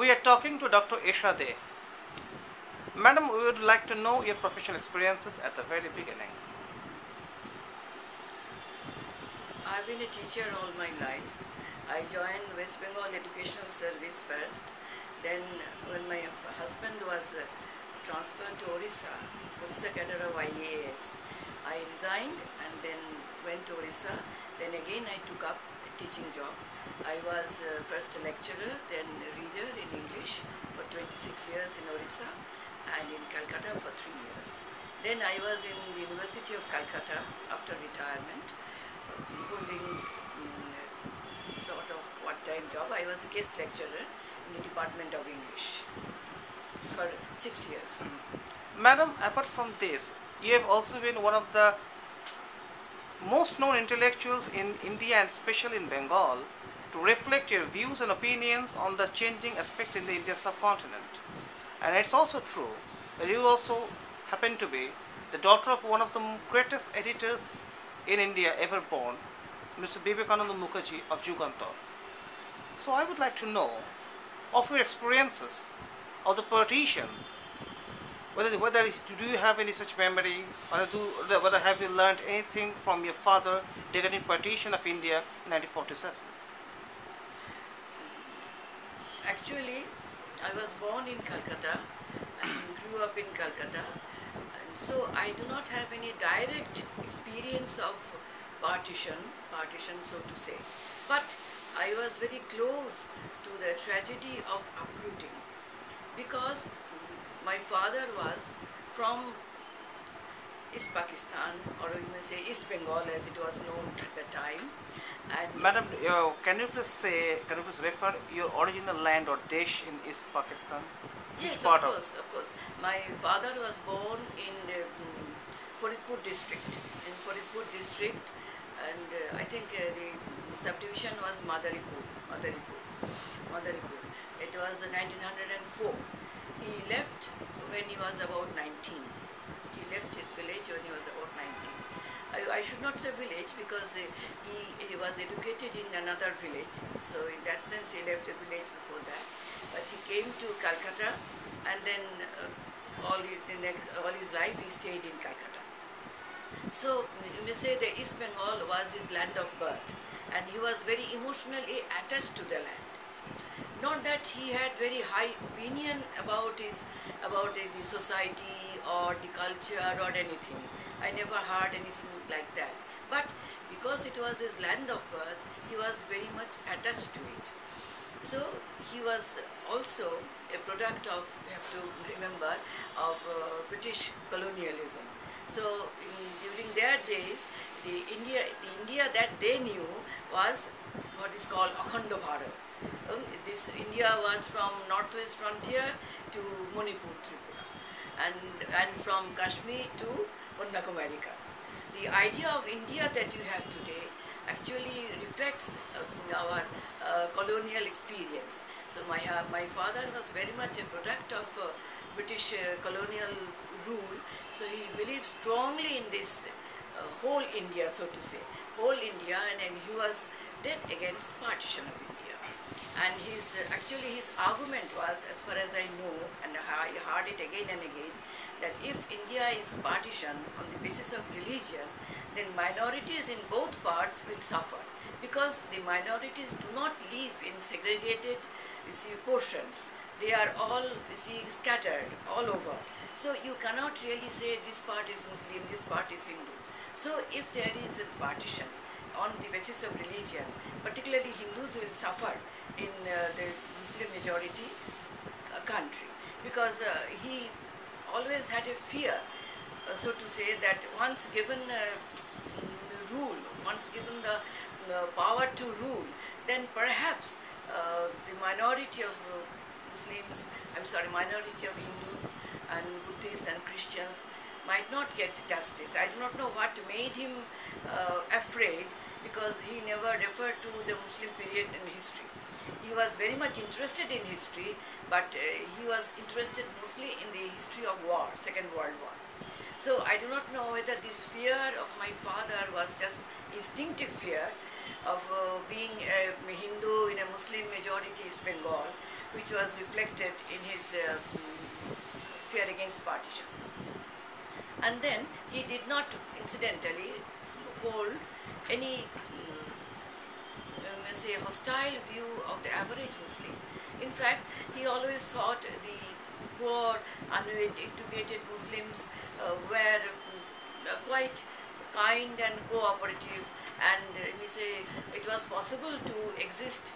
We are talking to Dr. Esha De. Madam, we would like to know your professional experiences at the very beginning. I've been a teacher all my life. I joined West Bengal Educational Service first. Then, when my husband was uh, transferred to Orissa, Orissa cadre IAS, I resigned and then went to Orissa. Then again, I took up a teaching job. I was uh, first a lecturer, then a reader in English for 26 years in Orissa and in Calcutta for three years. Then I was in the University of Calcutta after retirement, holding mm, sort of part-time job. I was a guest lecturer in the Department of English for six years. Madam, apart from this, you have also been one of the most known intellectuals in India and especially in Bengal to reflect your views and opinions on the changing aspect in the Indian subcontinent. And it's also true that you also happen to be the daughter of one of the greatest editors in India ever born, Mr. Vivekananda Mukherjee of Jugantar. So I would like to know of your experiences of the partition whether whether do you have any such memory whether do whether have you learned anything from your father regarding partition of india in 1947 Actually, I was born in Calcutta and grew up in Calcutta, and so I do not have any direct experience of partition, partition so to say. But I was very close to the tragedy of uprooting because my father was from East Pakistan, or you may say East Bengal as it was known at the time. And madam uh, can you please say can you please refer your original land or dish in east pakistan Yes, of course, of course. My father was born in uh, Faridpur district, in Faridpur district, and uh, I think uh, the subdivision was Madaripur, Madaripur, Madaripur. It was uh, 1904. He left when he was about 19. Left his village when he was about 19. I, I should not say village because uh, he, he was educated in another village. So in that sense, he left the village before that. But he came to Calcutta, and then uh, all his, the next, all his life he stayed in Calcutta. So you may say the East Bengal was his land of birth, and he was very emotionally attached to the land. Not that he had very high opinion about his about the society or the culture or anything. I never heard anything like that. But because it was his land of birth, he was very much attached to it. So he was also a product of, you have to remember, of uh, British colonialism. So in, during their days, the India, the India that they knew was what is called Akhanda Bharat. Um, this India was from northwest frontier to Manipur, Tripura, and and from Kashmir to Kanyakumari. The idea of India that you have today actually reflects uh, our uh, colonial experience. So my uh, my father was very much a product of uh, British uh, colonial rule. So he believed strongly in this uh, whole India, so to say, whole India, and, and he was dead against partition of India. And his actually his argument was, as far as I know, and I heard it again and again, that if India is partitioned on the basis of religion, then minorities in both parts will suffer because the minorities do not live in segregated, you see, portions. They are all, you see, scattered all over. So you cannot really say this part is Muslim, this part is Hindu. So if there is a partition on the basis of religion, particularly Hindus will suffer in uh, the Muslim majority country because uh, he always had a fear, uh, so to say, that once given rule, once given the power to rule, then perhaps uh, the minority of uh, Muslims, I'm sorry, minority of Hindus and Buddhists and Christians might not get justice. I do not know what made him uh, afraid because he never referred to the Muslim period in history. He was very much interested in history, but uh, he was interested mostly in the history of war, Second World War. So I do not know whether this fear of my father was just instinctive fear of uh, being a Hindu in a Muslim majority East Bengal, which was reflected in his uh, fear against partition. And then he did not incidentally hold any um, say hostile view of the average Muslim. In fact, he always thought the poor, uneducated Muslims uh, were uh, quite kind and cooperative, and uh, he say it was possible to exist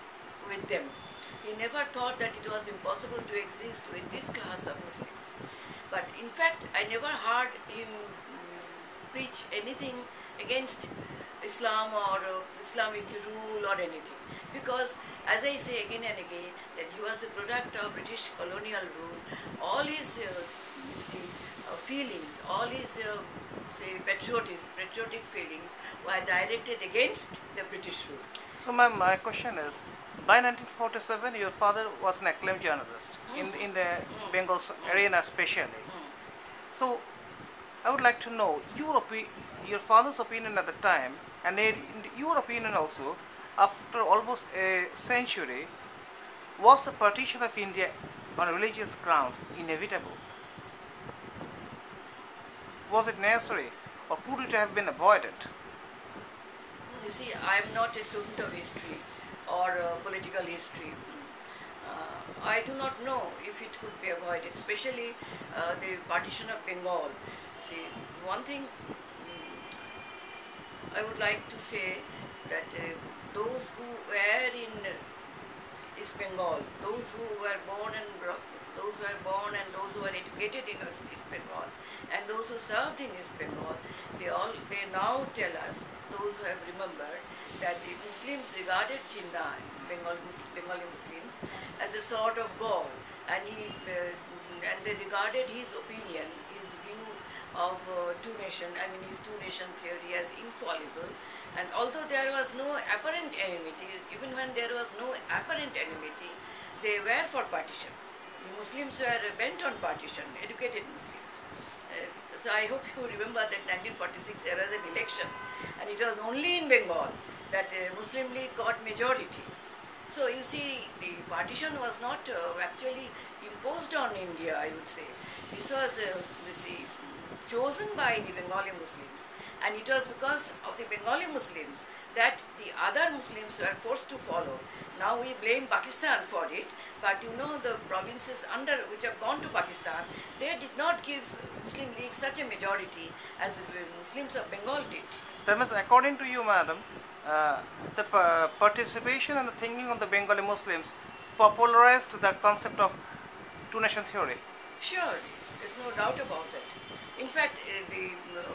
with them. He never thought that it was impossible to exist with this class of Muslims. But in fact, I never heard him mm, preach anything against Islam or uh, Islamic rule or anything. Because, as I say again and again, that he was a product of British colonial rule. All his uh, you see, uh, feelings, all his uh, say patriotism, patriotic feelings were directed against the British rule. So, ma'am, my question is by 1947, your father was an acclaimed journalist in, in the Bengal s- arena, especially. So, I would like to know your, opi- your father's opinion at the time, and your opinion also, after almost a century, was the partition of India on religious ground inevitable? Was it necessary, or could it have been avoided? You see, I am not a student of history or uh, political history. Uh, I do not know if it could be avoided, especially uh, the partition of Bengal. See, one thing I would like to say that uh, those who were in East Bengal, those who were born and those who were born and those who were educated in East Bengal, and those who served in East Bengal, they all they now tell us, those who have remembered, that the Muslims regarded Jinnah, Bengal Mus- Bengali Muslims, as a sort of god, and he uh, and they regarded his opinion, his view of uh, two nation, I mean his two nation theory as infallible. And although there was no apparent enmity, even when there was no apparent enmity, they were for partition. The Muslims were bent on partition, educated Muslims. Uh, so I hope you remember that 1946 there was an election, and it was only in Bengal that uh, Muslim League got majority. So you see, the partition was not uh, actually imposed on India, I would say. This was, uh, you see, chosen by the Bengali Muslims. And it was because of the Bengali Muslims that the other Muslims were forced to follow. Now we blame Pakistan for it, but you know the provinces under which have gone to Pakistan, they did not give Muslim League such a majority as the Muslims of Bengal did. That means, according to you, madam, uh, the pa- participation and the thinking of the Bengali Muslims popularized the concept of two nation theory. Sure, there's no doubt about that. In fact, uh, the, uh,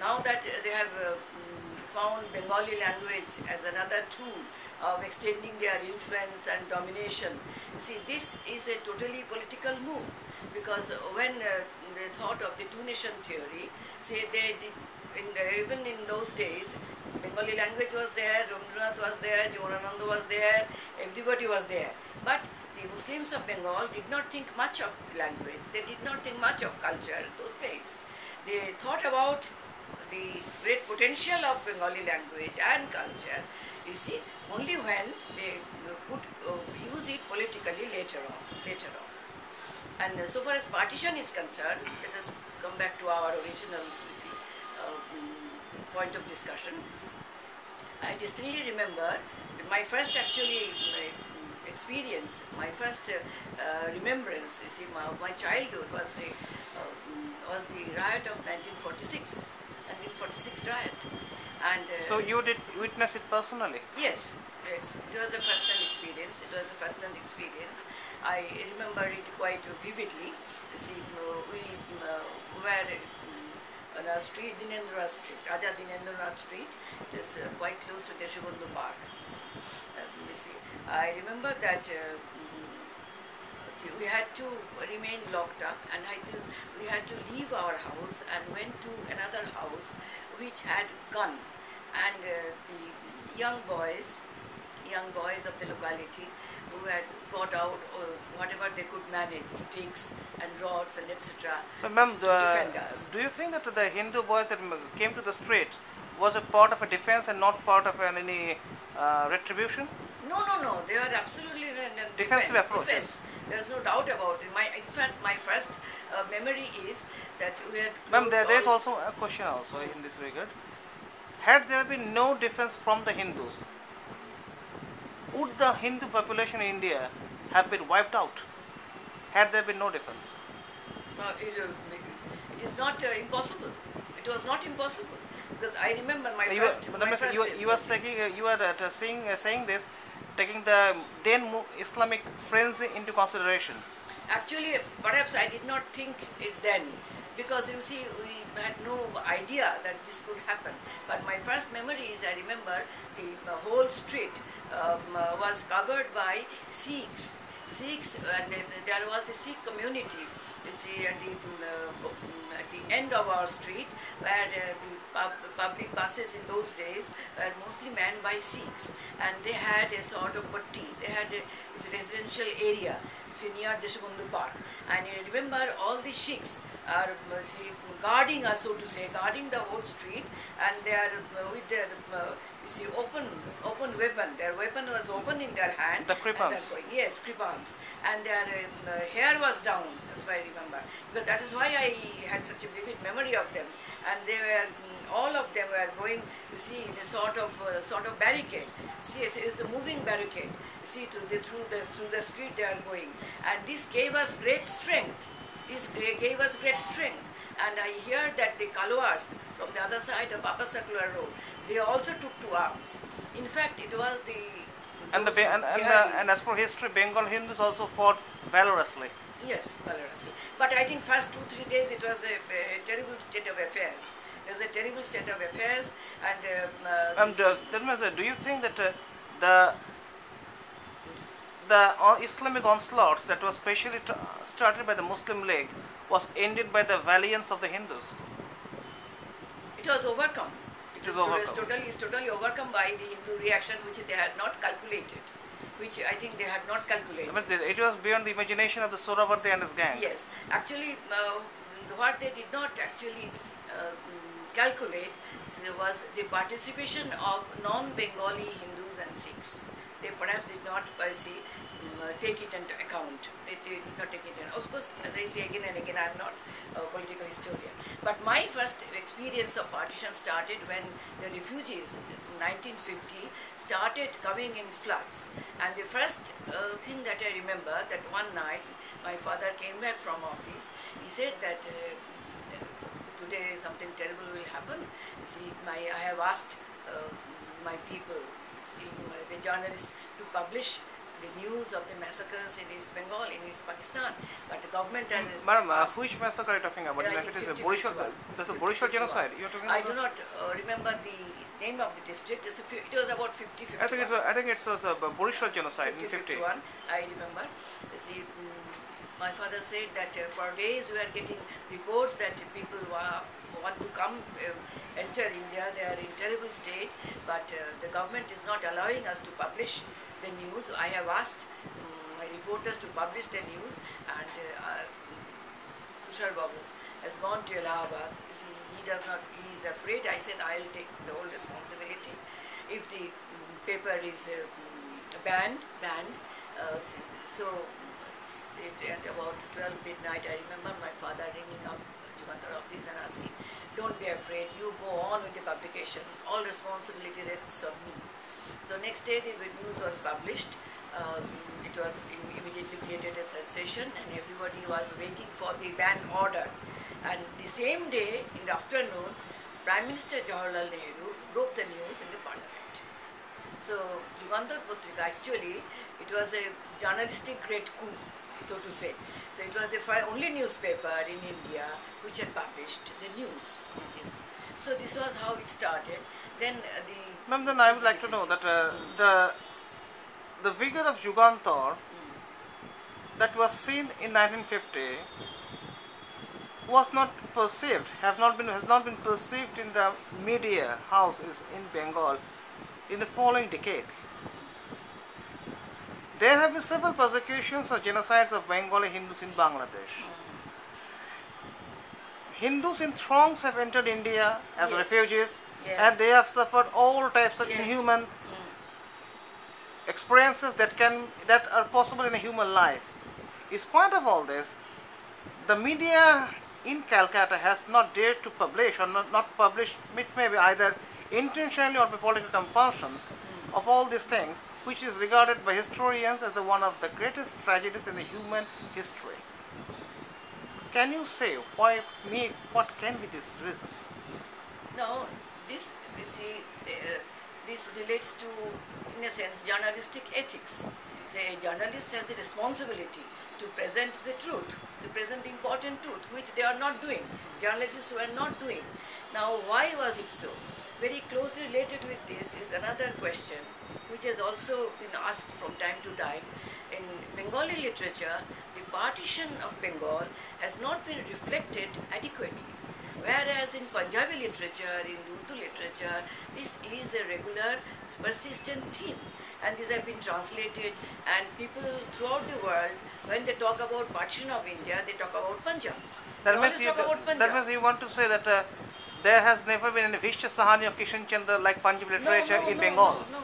now that they have uh, mm, found Bengali language as another tool of extending their influence and domination, you see, this is a totally political move because when uh, they thought of the two-nation theory, say they did, in the, even in those days, Bengali language was there, Rabindranath was there, Jivanananda was there, everybody was there. But the Muslims of Bengal did not think much of language, they did not think much of culture those days. They thought about the great potential of Bengali language and culture, you see, only when they could uh, use it politically later on. Later on. And so far as partition is concerned, let us come back to our original, you see, uh, point of discussion. I distinctly remember my first actually experience, my first uh, uh, remembrance, you see, my, my childhood was the mm, was the riot of 1946, 1946 riot, and uh, So you did witness it personally. Yes, yes. It was a first-hand experience. It was a first-hand experience. I remember it quite vividly. You see, uh, we were uh, on a street, Dinendra Street, Raja Dinendranath Street. It is uh, quite close to Deshbandhu Park. Uh, you see, I remember that. Uh, mm, see, we had to remain locked up, and had to, we had to leave our house and went to another house which had gun, and uh, the young boys, young boys of the locality, who had got out uh, whatever they could manage, sticks and rods and etc. So, ma'am, to defend us. do you think that the Hindu boys that came to the streets was a part of a defense and not part of an, any uh, retribution? No, no, no. They are absolutely in, in Defensive defense. approach, defense. There's no doubt about it. My, in fact, my first uh, memory is that we had. Ma'am, there, there is also a question also in this regard. Had there been no defense from the Hindus, would the Hindu population in India have been wiped out? Had there been no defense? Uh, it, uh, it is not uh, impossible. It was not impossible because I remember my you, first. are, my Madam, first you, you are uh, you are uh, saying, uh, saying this, taking the then Islamic frenzy into consideration. Actually, perhaps I did not think it then because you see, we had no idea that this could happen. But my first memory is I remember the uh, whole street um, uh, was covered by Sikhs. Sikhs, and uh, there was a Sikh community. You see, at the, uh, co- mm, at the end of our street, where uh, the pub- public buses in those days were mostly manned by Sikhs, and they had a sort of patti. They had a, a residential area near Deshbandhu Park. And you remember all the Sikhs are uh, guarding us, so to say, guarding the whole street, and they are uh, with their uh, see open open weapon. Their weapon was open in their hand. The and they're kripans. going- Yes, kripans. And their um, uh, hair was down. That's why I remember. Because that is why I had such a vivid memory of them. And they were mm, all of them were going, you see, in a sort of uh, sort of barricade. See, it's, it's a moving barricade. You see, through the through the through the street they are going, and this gave us great strength. This gave us great strength. And I hear that the Kalwars from the other side of Upper Circular Road, they also took to arms. In fact, it was the And, the, and, and, the, and as per history, Bengal Hindus also fought valorously. Yes, valorously. But I think first two three days it was a, a terrible state of affairs. There was a terrible state of affairs, and um, uh, Um, this- do, that means, do you think that uh, the the uh, Islamic onslaughts that was specially started by the Muslim League was ended by the valiance of the Hindus? it was overcome. It is to- overcome. totally, totally overcome by the Hindu reaction, which they had not calculated, which I think they had not I calculated. mean, it was beyond the imagination of the Suhrawardy and his gang. Yes, actually, uh, what they did not actually uh, calculate was the participation of non-Bengali Hindus and Sikhs. They perhaps did not uh, see, uh, take it into account. They, did not take it in. Of course, as I say again and again, I am not a political historian. But my first experience of partition started when the refugees in 1950 started coming in floods. And the first uh, thing that I remember that one night my father came back from office. He said that uh, today something terrible will happen. You see, my I have asked uh, my people, see, the journalists, to publish the news of the massacres in East Bengal, in East Pakistan. But the government and Madam, uh, which massacre are you talking about? Yeah, it think the Borishal, that's the 50, Borishal genocide. You're talking about? I do not uh, remember the name of the district. It's a few, it was about 50, 51. I think it's a, I think it's a, a Borishal genocide in 50. 51, I remember. You see, mm, my father said that uh, for days we are getting reports that people wa- want to come um, enter India. They are in terrible state, but uh, the government is not allowing us to publish the news. I have asked um, my reporters to publish the news, and uh, uh, Tushar Babu has gone to Allahabad. See, he does not, he is afraid. I said, I'll take the whole responsibility. If the mm, paper is uh, mm, banned, banned, uh, so, so it, at about 12 midnight, I remember my father ringing up Jugantar office and asking, don't be afraid, you go on with the publication. All responsibility rests on me. So next day the news was published. Um, it was immediately created a sensation and everybody was waiting for the ban order. And the same day, in the afternoon, Prime Minister Jawaharlal Nehru broke the news in the parliament. So Jugantar Patrika actually it was a journalistic great coup, so to say. So it was the only newspaper in India which had published the news. Yes. So this was how it started. Then uh, the Ma'am, then I would like to know that uh, the the vigor of Jugantar that was seen in 1950 was not perceived, have not been has not been perceived in the media houses in Bengal in the following decades. There have been several persecutions or genocides of Bengali Hindus in Bangladesh. Hindus in throngs have entered India as Yes. refugees Yes. and they have suffered all types of Yes. inhuman Mm. experiences that can that are possible in a human life. In spite of all this, the media in Calcutta has not dared to publish or not, not publish it may be either intentionally or by political compulsions of all these things, which is regarded by historians as one of the greatest tragedies in the human history. Can you say why me what can be this reason? Now, this, you see, uh, this relates to, in a sense, journalistic ethics. Say, a journalist has the responsibility to present the truth, to present the important truth, which they are not doing. Journalists were not doing. Now, why was it so? Very closely related with this is another question, which has also been asked from time to time. In Bengali literature, the partition of Bengal has not been reflected adequately. Whereas in Punjabi literature, in Urdu literature, this is a regular, persistent theme. And these have been translated, and people throughout the world, when they talk about partition of India, they talk about Punjab. That means, you, that means you want to say that uh, there has never been any Bhisham Sahni of Kishan Chandra like Punjabi literature no, in no, Bengal. No, no,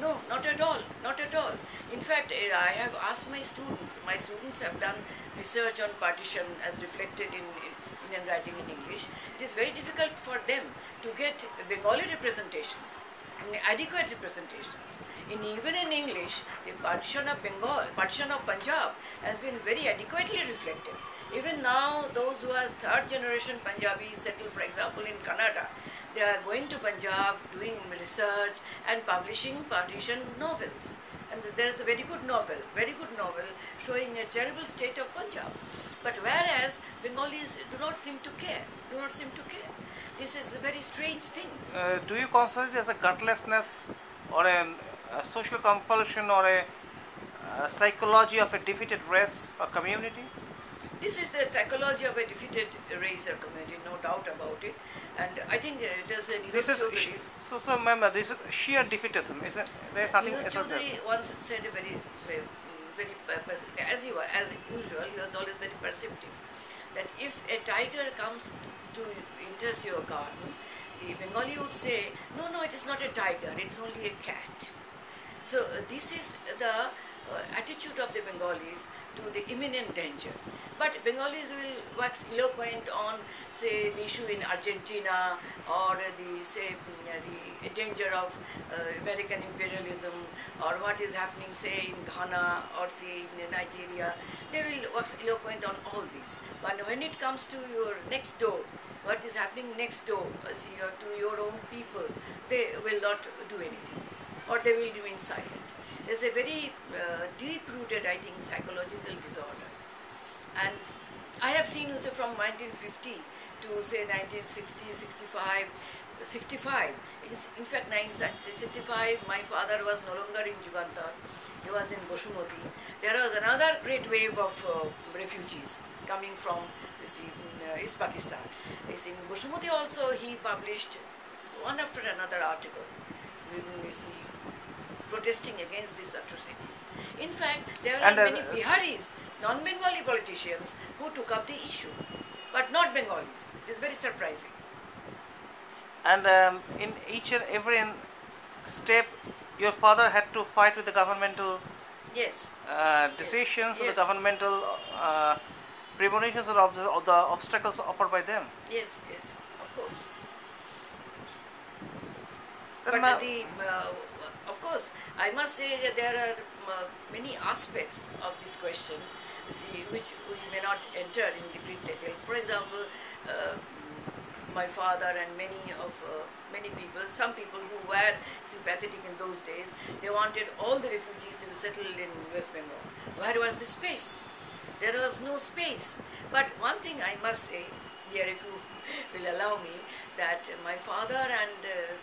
no, not at all, not at all. In fact, eh, I have asked my students, my students have done research on partition as reflected in, in Indian writing in English. It is very difficult for them to get Bengali representations, adequate representations. In, even in English, the partition of Bengal, partition of Punjab has been very adequately reflected. Even now, those who are third generation Punjabis settled, for example, in Canada, they are going to Punjab, doing research and publishing partition novels. And there is a very good novel, very good novel showing a terrible state of Punjab. But whereas Bengalis do not seem to care, do not seem to care. This is a very strange thing. Uh, do you consider it as a gutlessness or a social compulsion or a, a psychology of a defeated race or community? This is the psychology of a defeated race or community, no doubt about it. And I think uh, it is an This is so. So remember, this is sheer defeatism. Isn't there is nothing else than Chaudhary once said a very, very, very as he was, as usual, he was always very perceptive. That if a tiger comes to enters your garden, the Bengali would say, "No, no, it is not a tiger. It's only a cat." So uh, this is the uh, attitude of the Bengalis to the imminent danger. But Bengalis will wax eloquent on, say, the issue in Argentina or the say the danger of uh, American imperialism or what is happening, say, in Ghana or say in Nigeria. They will wax eloquent on all these. But when it comes to your next door, what is happening next door, uh, see, to your own people, they will not do anything or they will remain silent. There's a very uh, deep-rooted, I think, psychological disorder. And I have seen, say, from 1950 to say 1960, 65, 65. It is, in fact, 1965, my father was no longer in Jugantar. He was in Basumati. There was another great wave of uh, refugees coming from, you see, in, uh, East Pakistan. You see, in Basumati also, he published one after another article. You see, protesting against these atrocities. In fact, there are And, uh, many Biharis, non-Bengali politicians, who took up the issue, but not Bengalis. It is very surprising. And um, in each and every step, your father had to fight with the governmental Yes, uh, decisions or yes. the governmental uh, premonitions or of the, of the obstacles offered by them. yes, yes, of course. Then But the, uh, of course, I must say that there are uh, many aspects of this question, see, which we may not enter in the great details. For example, uh, my father and many of uh, many people, some people who were sympathetic in those days, they wanted all the refugees to be settled in West Bengal. Where was the space? There was no space. But one thing I must say if you will allow me, that my father and uh,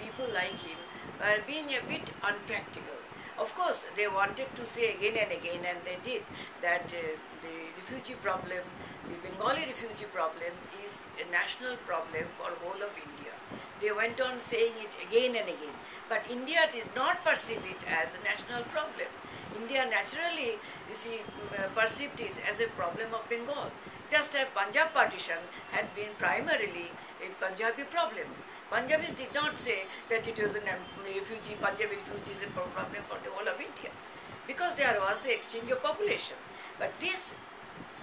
people like him were being a bit unpractical. Of course, they wanted to say again and again, and they did, that uh, the refugee problem, the Bengali refugee problem, is a national problem for whole of India. They went on saying it again and again, but India did not perceive it as a national problem. India naturally, you see, mm, uh, perceived it as a problem of Bengal. Just as Punjab partition had been primarily a Punjabi problem. Punjabis did not say that it was um, refugee, Punjabi refugees a problem for the whole of India. Because there was the exchange of population. But this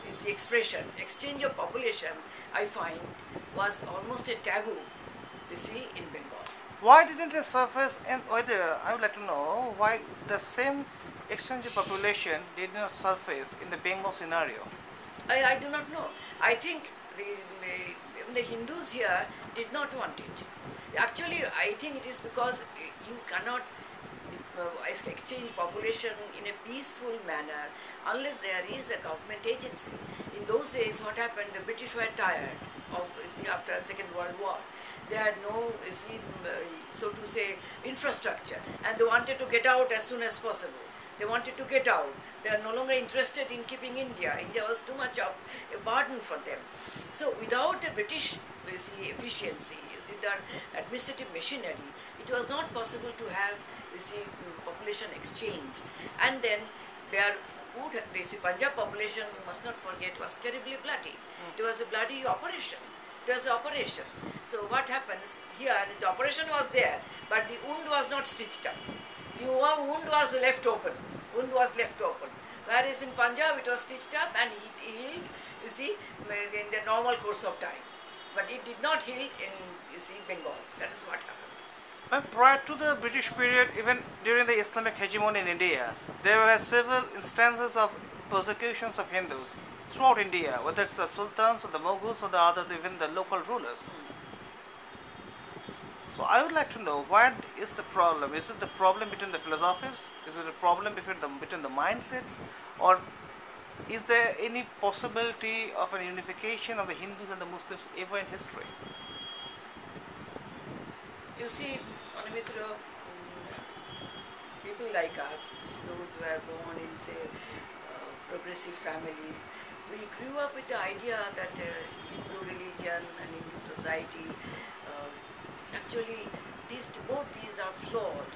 is the expression, exchange of population, I find was almost a taboo, you see, in Bengal. Why didn't it surface in whether I would like to know why the same exchange population did not surface in the Bengal scenario? I, I do not know. I think the, the, Hindus here did not want it. Actually, I think it is because you cannot uh, exchange population in a peaceful manner unless there is a government agency. In those days, what happened? The British were tired of see, after Second World War. They had no, uh, so to say, infrastructure, and they wanted to get out as soon as possible. They wanted to get out. They are no longer interested in keeping India. India was too much of a burden for them. So without the British you see, efficiency, you see, their administrative machinery, it was not possible to have, you see, mm, population exchange. And then there would, you see, Punjab population, we must not forget, was terribly bloody. Hmm. It was a bloody operation. It was an operation. So what happens here, the operation was there, but the wound was not stitched up. The wound was left open. Wound was left open. Whereas in Punjab it was stitched up and it healed, you see, in the normal course of time. But it did not heal in, you see, Bengal. That is what happened. But prior to the British period, even during the Islamic hegemony in India, there were several instances of persecutions of Hindus throughout India, whether it's the sultans or the Mughals or the other, even the local rulers. So I would like to know what is the problem? Is it the problem between the philosophies? Is it a problem between the between the mindsets, or is there any possibility of an unification of the Hindus and the Muslims ever in history? You see, Anamitra, people like us, those who are born in, say, uh, progressive families, we grew up with the idea that uh, Hindu religion and Hindu society, actually, these, both these are flawed.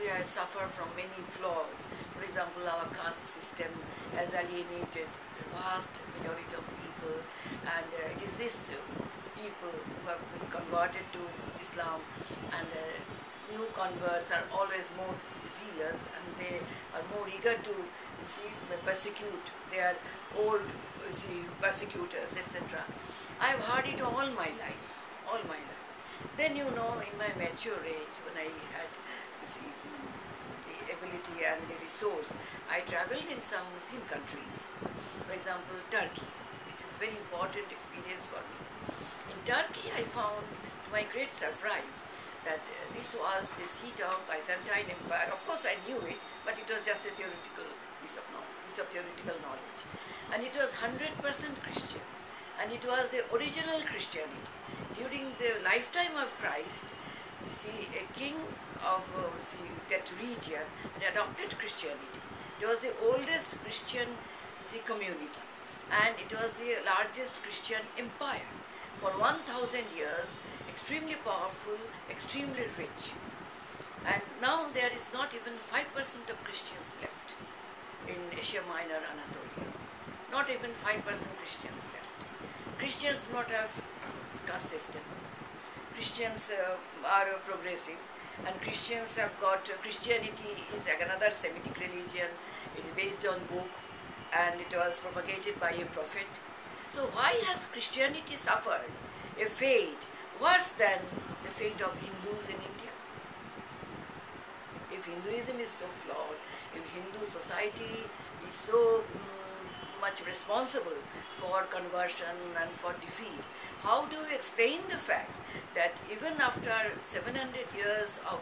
We have suffered from many flaws. For example, our caste system has alienated the vast majority of people, and uh, it is this people who have been converted to Islam and uh, new converts are always more zealous and they are more eager to see persecute their old see persecutors etc i have heard it all my life all my life then you know in my mature age when i had you see the ability and the resource i traveled in some muslim countries for example turkey which is a very important experience for me in turkey i found to my great surprise that uh, this was the seat of Byzantine Empire. Of course, I knew it, but it was just a theoretical piece of knowledge, piece of theoretical knowledge. And it was 100% Christian, and it was the original Christianity. During the lifetime of Christ, see, a king of uh, see, that region adopted Christianity. It was the oldest Christian see, community, and it was the largest Christian empire. For 1,000 years, extremely powerful, extremely rich. And now there is not even 5% of Christians left in Asia Minor, Anatolia. Not even 5% Christians left. Christians do not have caste system. Christians uh, are progressive and Christians have got, uh, Christianity is another Semitic religion. It is based on book and it was propagated by a prophet. So why has Christianity suffered a fate worse than the fate of Hindus in India? If Hinduism is so flawed, if Hindu society is so mm, much responsible for conversion and for defeat, how do you explain the fact that even after 700 years of,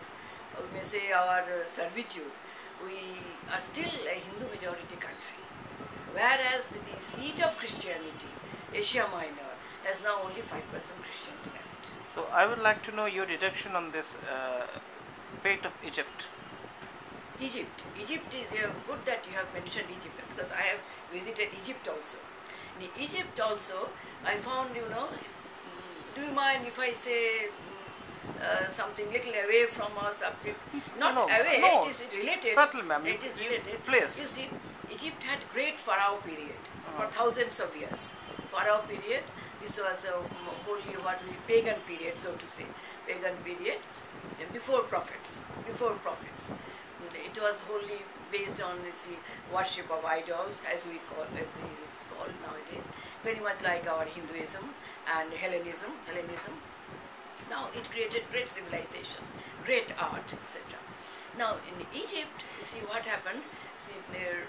we may say, our uh, servitude, we are still a Hindu majority country? Whereas the seat of Christianity, Asia Minor, has now only 5% Christians left. So I would like to know your deduction on this uh, fate of Egypt. Egypt. Egypt is uh, good that you have mentioned Egypt because I have visited Egypt also. In Egypt also, I found, you know, mm, do you mind if I say mm, uh, something little away from our subject? Not no, away, no. it is related. Subtle, ma'am. It is related. Please. You see, Egypt had great pharaoh period for Uh-huh. thousands of years. Pharaoh period, this was a holy, what we, pagan period, so to say, pagan period, before prophets, before prophets. It was wholly based on see, worship of idols, as we call, as it's called nowadays, very much like our Hinduism and Hellenism, Hellenism. Now it created great civilization, great art, etc. Now in Egypt, you see what happened. See, there,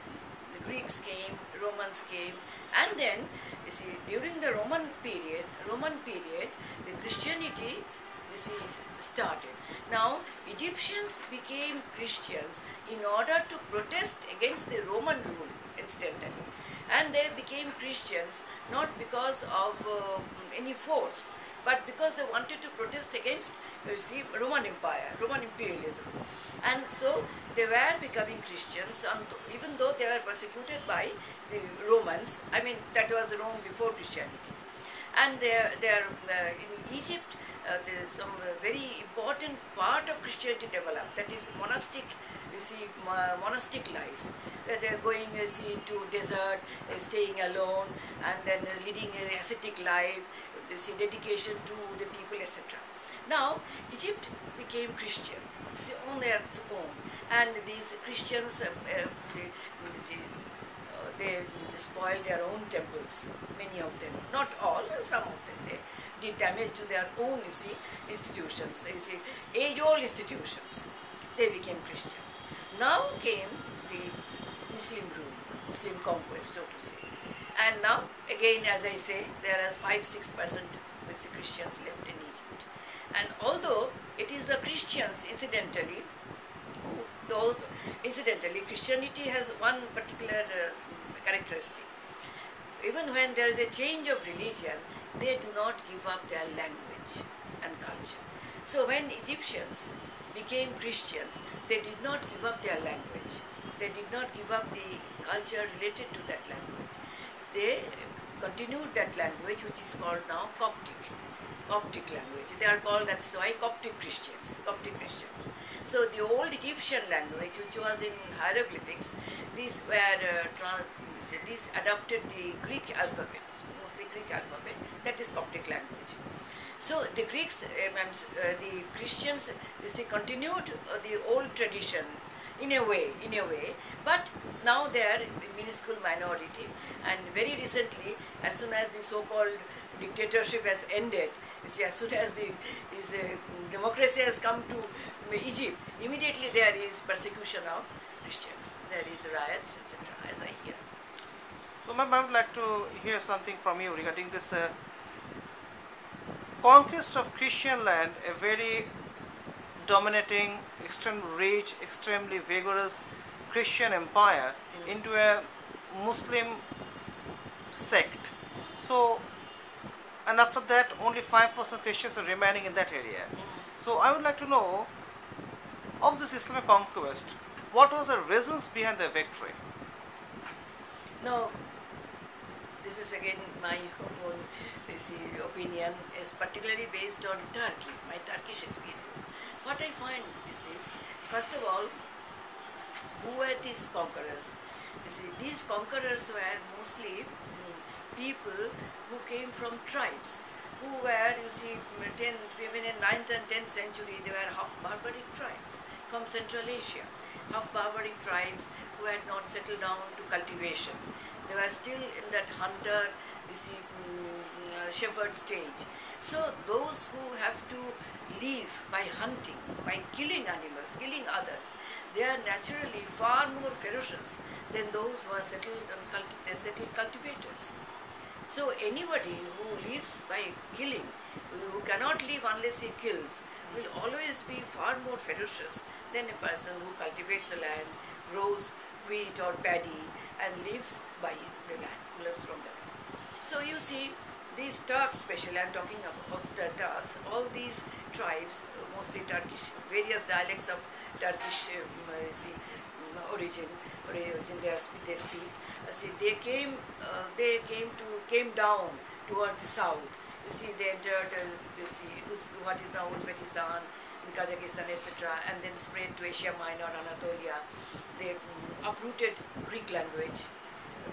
the Greeks came, Romans came, and then you see during the Roman period, Roman period, the Christianity you see started. Now Egyptians became Christians in order to protest against the Roman rule, incidentally, and they became Christians not because of uh, any force but because they wanted to protest against, see, Roman Empire, Roman imperialism. And so they were becoming Christians, and even though they were persecuted by the Romans, I mean, that was Rome before Christianity. And they are, uh, in Egypt, uh, some uh, very important part of Christianity developed, that is monastic, you see, monastic life. That they are going, you see, to desert, uh, staying alone, and then uh, leading a ascetic life, you see, dedication to the people, etc. Now, Egypt became Christians, see, on their own, and these Christians, uh, uh, see, they spoiled their own temples, many of them, not all, some of them. They did damage to their own, you see, institutions, you see, age-old institutions. They became Christians. Now came the Muslim rule, Muslim conquest, so to say. And now, again, as I say, there are 5-6% Christians left in Egypt. And although it is the Christians, incidentally, who, though, incidentally, Christianity has one particular uh, characteristic. Even when there is a change of religion, they do not give up their language and culture. So when Egyptians became Christians, they did not give up their language. They did not give up the culture related to that language. They continued that language, which is called now Coptic. Coptic language. They are called that's why Coptic Christians. Coptic Christians. So the old Egyptian language, which was in hieroglyphics, these were uh, these adopted the Greek alphabets, Greek alphabet. That is Coptic language. So the Greeks, um, uh, the Christians, you see, continued uh, the old tradition in a way, in a way, but now they are a minuscule minority. And very recently, as soon as the so-called dictatorship has ended, you see, as soon as the is, uh, democracy has come to Egypt, immediately there is persecution of Christians. There is riots, etc. As I hear. So, ma'am, I would like to hear something from you regarding this uh, conquest of Christian land, a very dominating, extreme rich, extremely vigorous Christian empire Mm. into a Muslim sect. So, and after that, only 5% Christians are remaining in that area. So, I would like to know of this Islamic conquest, what was the reasons behind the victory? Now, this is again my own this opinion is particularly based on Turkey, my Turkish experience. What I find is this: first of all, who were these conquerors? You see, these conquerors were mostly mm, people who came from tribes, who were, you see, 10, even in 9th and 10th century, they were half barbaric tribes from Central Asia, half barbaric tribes who had not settled down to cultivation. They were still in that hunter, you see, mm, uh, shepherd stage. So those who have to live by hunting, by killing animals, killing others, they are naturally far more ferocious than those who are settled on culti- they're settled cultivators. So anybody who lives by killing, who cannot live unless he kills, will always be far more ferocious than a person who cultivates a land, grows wheat or paddy, and lives by the land, lives from the land. So you see, these Turks, especially, I'm talking of, of the Turks, all these tribes, mostly Turkish, various dialects of Turkish um, see, um, origin, origin they, are, they speak. Uh, see, they came, uh, they came to came down toward the south. You see, they entered uh, you see, what is now Uzbekistan in Kazakhstan, etc., and then spread to Asia Minor, Anatolia. They mm, uprooted Greek language,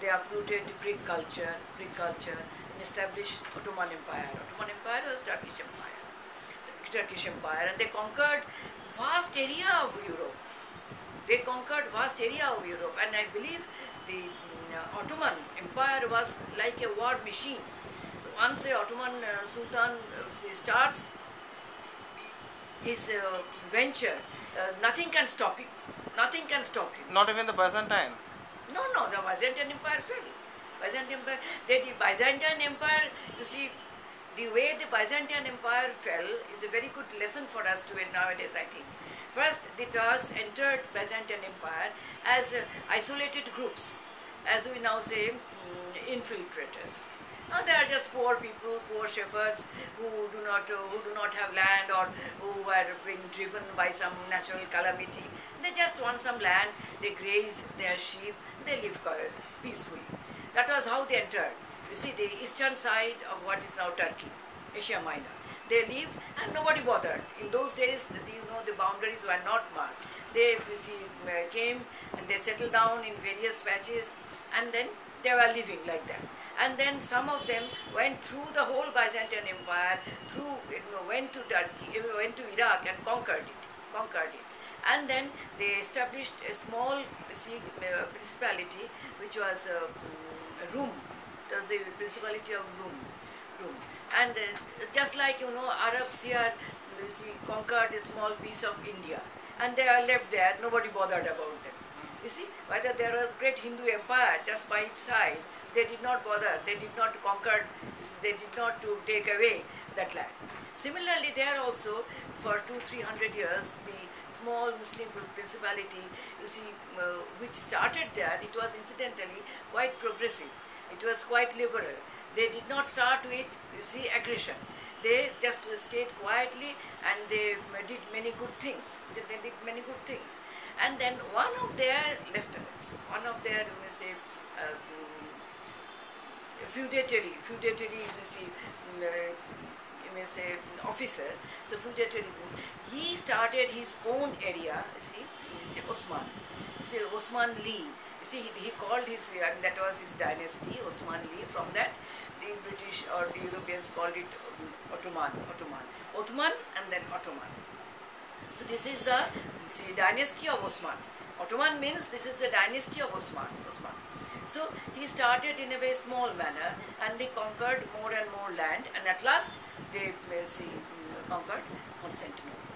they uprooted Greek culture, Greek culture, and established Ottoman Empire. Ottoman Empire was Turkish Empire, the Turkish Empire, and they conquered vast area of Europe. They conquered vast area of Europe, and I believe the mm, Ottoman Empire was like a war machine. So once the Ottoman uh, Sultan uh, starts his uh, venture, uh, nothing can stop him. Nothing can stop him. Not even the Byzantine. No, no, the Byzantine Empire fell. Byzantine Empire, the, Byzantine Empire, you see, the way the Byzantine Empire fell is a very good lesson for us to it nowadays, I think. First, the Turks entered Byzantine Empire as uh, isolated groups, as we now say, mm, infiltrators. Now they are just poor people, poor shepherds who do not uh, who do not have land or who are being driven by some natural calamity. They just want some land. They graze their sheep. They live peacefully. That was how they entered. You see, the eastern side of what is now Turkey, Asia Minor. They live and nobody bothered. In those days, the, you know, the boundaries were not marked. They, you see, uh, came and they settled down in various patches, and then they were living like that. And then some of them went through the whole Byzantine Empire, through you know, went to Turkey, went to Iraq and conquered it, conquered it. And then they established a small principality, which was uh, mm, Rum. It was the principality of Rum, Rum. And uh, just like you know, Arabs here, you see, conquered a small piece of India, and they are left there. Nobody bothered about them. You see, whether there was great Hindu empire just by its side, they did not bother. They did not conquer. They did not to take away that land. Similarly, there also for two three hundred years the small Muslim principality, you see, uh, which started there, it was incidentally quite progressive. It was quite liberal. They did not start with, you see, aggression. They just stayed quietly and they did many good things. They, they did many good things. And then one of their lieutenants, one of their, you may say, uh, feudatory, feudatory, you see, mm, uh, you may say, officer, so feudatory, he started his own area, you see, see, Osman, see, Osman Lee, you see, he, he called his, and that was his dynasty, Osman Lee, from that, the British or the Europeans called it um, Ottoman, Ottoman, Ottoman and then Ottoman. So this is the see, dynasty of Osman. Ottoman means this is the dynasty of Osman. Osman. So he started in a very small manner and they conquered more and more land and at last they see, mm, conquered Constantinople.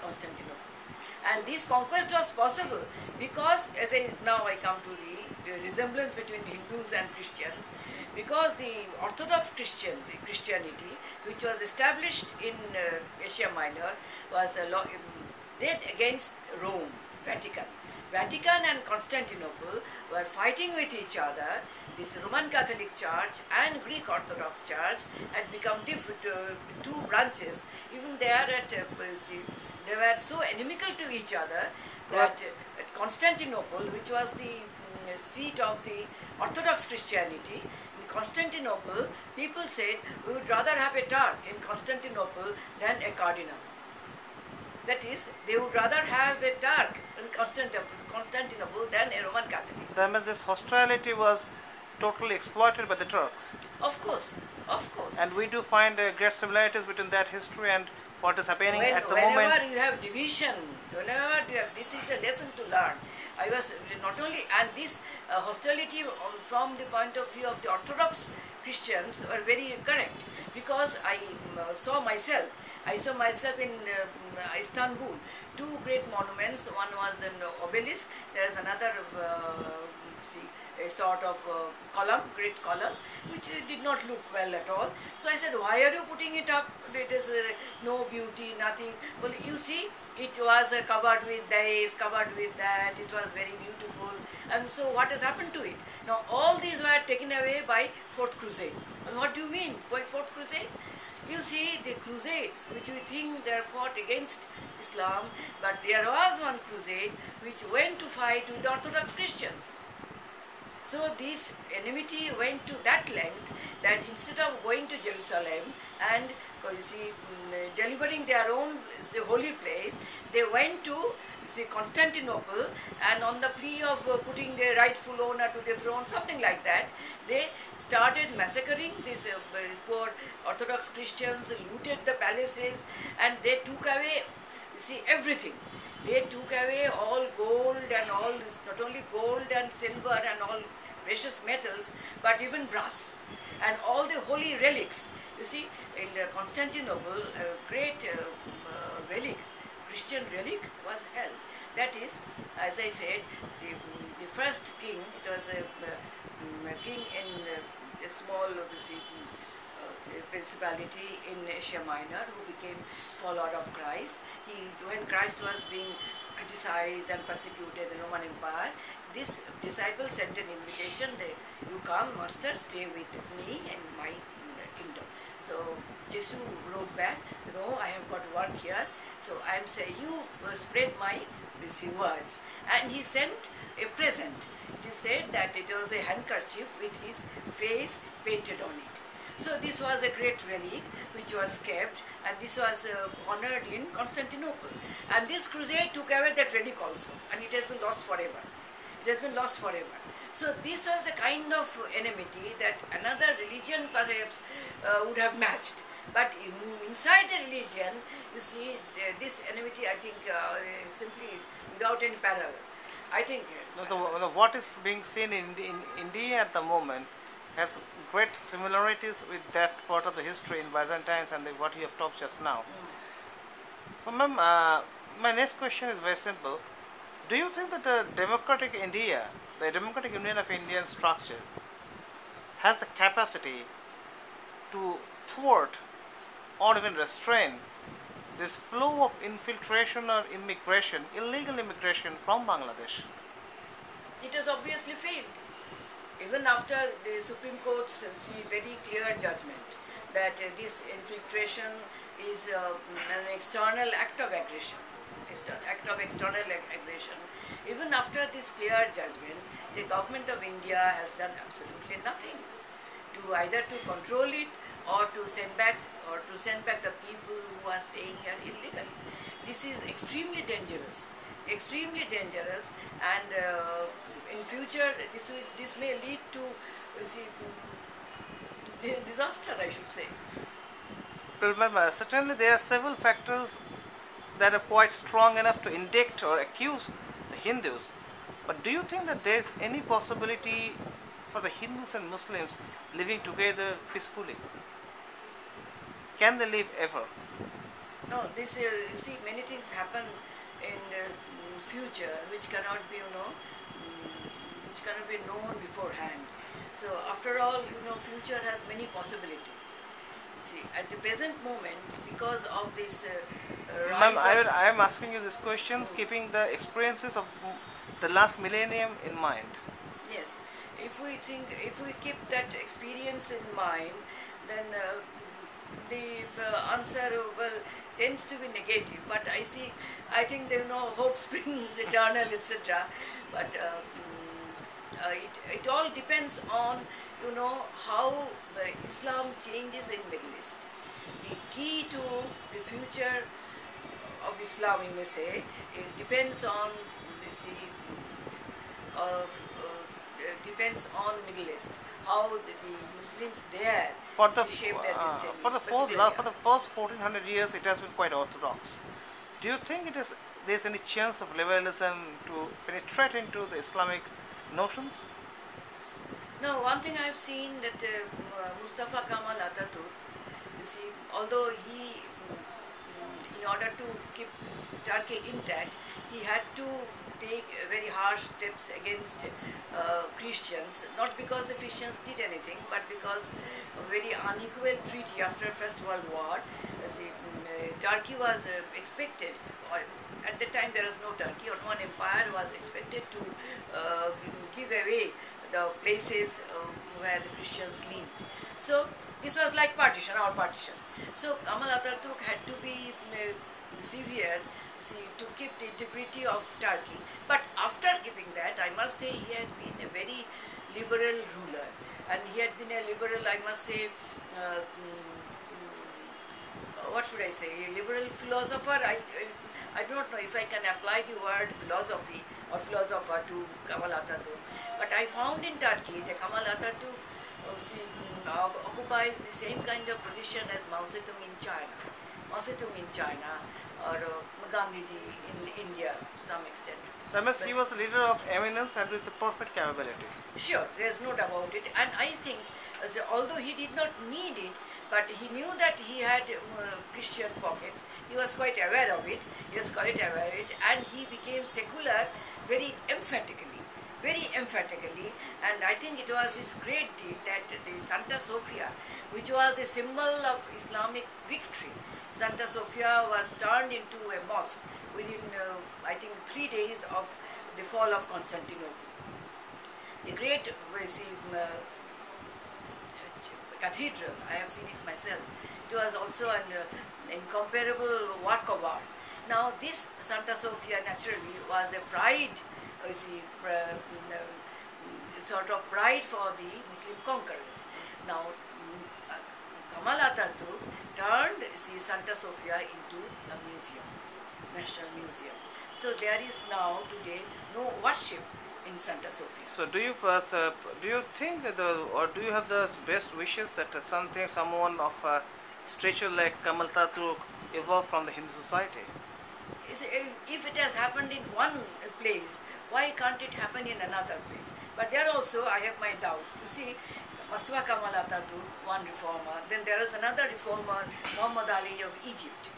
Constantinople. And this conquest was possible because, as I now I come to the, the resemblance between Hindus and Christians, because the Orthodox Christian Christianity, which was established in uh, Asia Minor, was a law, dead against Rome, Vatican. Vatican and Constantinople were fighting with each other. This Roman Catholic Church and Greek Orthodox Church had become diff- uh, two branches. Even there at uh, see, they were so inimical to each other that uh, at Constantinople, which was the mm, seat of the Orthodox Christianity, in Constantinople, people said we would rather have a Turk in Constantinople than a cardinal. That is, they would rather have a Turk in Constantinople, Constantinople than a Roman Catholic. That means this hostility was totally exploited by the Turks. Of course, of course. And we do find uh, great similarities between that history and what is happening when, at the whenever moment. you have division, whenever you have, this is a lesson to learn. I was not only, and this uh, hostility from the point of view of the Orthodox Christians were very correct because I um, saw myself. I saw myself in uh, Istanbul. Two great monuments. One was an obelisk. There is another. Uh, see a sort of uh, column, great column, which uh, did not look well at all. So I said, why are you putting it up? It is uh, no beauty, nothing. Well, you see, it was uh, covered with this, covered with that. It was very beautiful. And so what has happened to it? Now all these were taken away by Fourth Crusade. And what do you mean by Fourth Crusade? You see, the Crusades, which we think they fought against Islam, but there was one crusade which went to fight with Orthodox Christians. So this enmity went to that length that instead of going to Jerusalem and you see, mm, delivering their own say, holy place, they went to see Constantinople, and on the plea of uh, putting their rightful owner to the throne, something like that, they started massacring these uh, poor Orthodox Christians, looted the palaces, and they took away, see, everything. They took away all gold and all, not only gold and silver and all precious metals, but even brass and all the holy relics. You see, in Constantinople, a great uh, uh, relic, Christian relic, was held. That is, as I said, the, the first king, it was a, a king in a small, obviously, principality in Asia Minor who became follower of Christ. He, when Christ was being criticized and persecuted in the Roman Empire, this disciple sent an invitation, they, you come, master, stay with me and my kingdom. So Jesus wrote back, no, I have got work here, so I am saying, you uh, spread my these words. And he sent a present. It is said that it was a handkerchief with his face painted on it. So this was a great relic which was kept and this was uh, honored in Constantinople. And this crusade took away that relic also and it has been lost forever. It has been lost forever. So this was a kind of enmity that another religion perhaps uh, would have matched. But in, inside the religion, you see, the, this enmity I think uh, simply without any parallel. I think. No, the, what is being seen in, in India at the moment has great similarities with that part of the history in Byzantines and the, what you have talked just now. So, ma'am, uh, my next question is very simple. Do you think that the democratic India, the democratic Union of Indian structure, has the capacity to thwart or even restrain this flow of infiltration or immigration, illegal immigration from Bangladesh? It has obviously failed even after the Supreme Court's very clear judgment that uh, this infiltration is uh, an external act of aggression, act of external aggression. Even after this clear judgment, the government of India has done absolutely nothing to either to control it or to send back or to send back the people who are staying here illegally. This is extremely dangerous, extremely dangerous, and uh, in future this will this may lead to you see disaster I should say. Remember, certainly there are several factors that are quite strong enough to indict or accuse the Hindus. But do you think that there is any possibility for the Hindus and Muslims living together peacefully? Can they live ever? No, this uh, you see many things happen in the future which cannot be you know which cannot be known beforehand. So after all, you know, future has many possibilities. See, at the present moment, because of this uh, Ma'am, I, I am asking you these questions mm. keeping the experiences of the last millennium in mind. Yes. If we think, if we keep that experience in mind, then uh, the uh, answer well tends to be negative. But I see, I think there you know hope springs eternal, etc. But uh, it, it all depends on you know how Islam changes in Middle East. The key to the future of Islam, you may say, it depends on you see of uh, depends on Middle East. How the, the Muslims there for the shape their uh, for the for the first 1400 years, it has been quite orthodox. Do you think it is there is any chance of liberalism to penetrate into the Islamic notions? No, one thing I've seen that uh, Mustafa Kamal Ataturk, you see, although he, mm, in order to keep Turkey intact, he had to take very harsh steps against uh, Christians, not because the Christians did anything, but because a very unequal treaty after First World War. See, mm, uh, Turkey was uh, expected, or at that time there was no Turkey, Ottoman Empire was expected to uh, give away the places uh, where the Christians live. So this was like partition, our partition. So Kemal Ataturk had to be uh, severe see, to keep the integrity of Turkey. But after keeping that, I must say he had been a very liberal ruler. And he had been a liberal, I must say, uh, what should I say, a liberal philosopher. I, I do not know if I can apply the word philosophy or philosopher to Kamal Atatürk. But I found in Turkey that Kamal Atatürk uh, occupies the same kind of position as Mao Zedong in China. Mao Zedong in China or uh, Gandhiji in India to some extent. That means he was a leader of eminence and with the perfect capability. Sure, there's no doubt about it. And I think, as a- although he did not need it, but he knew that he had uh, Christian pockets. He was quite aware of it. He was quite aware of it, and he became secular very emphatically, very emphatically. And I think it was his great deed that the Santa Sofia, which was a symbol of Islamic victory, Santa Sofia was turned into a mosque within, uh, I think, three days of the fall of Constantinople the great uh, see, uh, cathedral. I have seen it myself. It was also an uh, incomparable work of art. Now, this Santa Sofia naturally was a pride, uh, you see, uh, sort of pride for the Muslim conquerors. Now, uh, Kamal Atatürk turned see, Santa Sofia into a museum, national museum. So there is now today no worship in Santa Sofia. So do you uh, uh, do you think that the, or do you have the best wishes that uh, something someone of a stature like Kamal Atatürk evolve from the Hindu society? Is If it has happened in one place, why can't it happen in another place? But there also I have my doubts. You see, Mustafa Kamal Atatürk, one reformer. Then there is another reformer, Muhammad Ali of Egypt.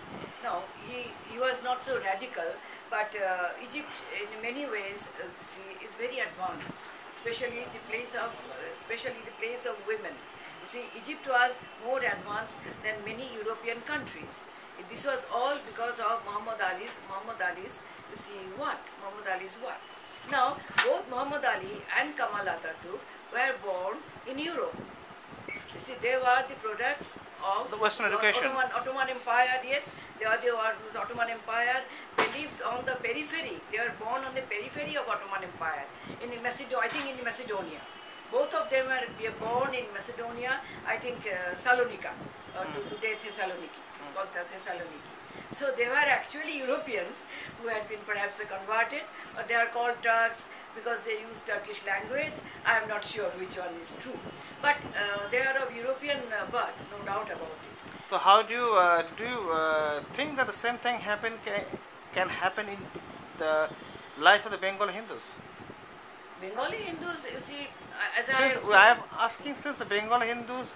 Now, he, he was not so radical, but uh, Egypt in many ways uh, is very advanced, especially the place of, especially the place of women. You see, Egypt was more advanced than many European countries. This was all because of Muhammad Ali's, Muhammad Ali's, you see, work, Muhammad Ali's work. Now, both Muhammad Ali and Kamal Atatürk were born in Europe. You see, they were the products of The Western the education. Ottoman, Ottoman Empire, yes. They were the Ottoman Empire. They lived on the periphery. They were born on the periphery of Ottoman Empire. In Macedonia, I think in Macedonia. Both of them were, born in Macedonia, I think uh, Salonika, or to- today Thessaloniki. It's called Thess- Thessaloniki. So they were actually Europeans who had been perhaps converted, or they are called Turks because they use Turkish language. I am not sure which one is true. But uh, they are of European uh, birth, no doubt about it. So how do you uh, do you uh, think that the same thing happen can, can happen in the life of the Bengali Hindus? Bengali Hindus, you see, uh, as I have Since I am asking since the Bengali Hindus,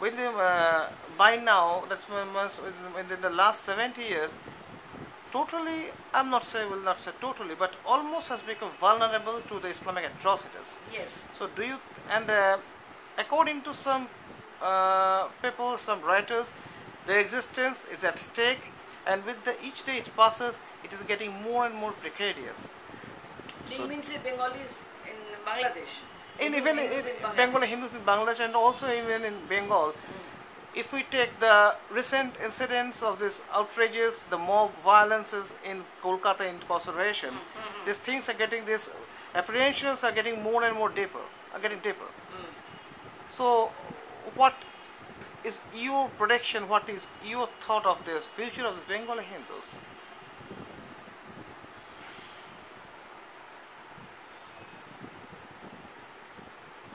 within uh, by now, that's when once within, within the last 70 years, totally, I'm not say will not say totally, but almost has become vulnerable to the Islamic atrocities. yes, So do you and uh, according to some uh, people, some writers, their existence is at stake, and with the each day it passes, it is getting more and more precarious. it So- means the Bengalis in Bangladesh. In even in, in Hindus in Bangladesh and also even in Bengal, if we take the recent incidents of these outrages, the mob violences in Kolkata in consideration, these things are getting these apprehensions are getting more and more deeper, are getting deeper. So, what is your prediction? What is your thought of this future of the Bengali Hindus?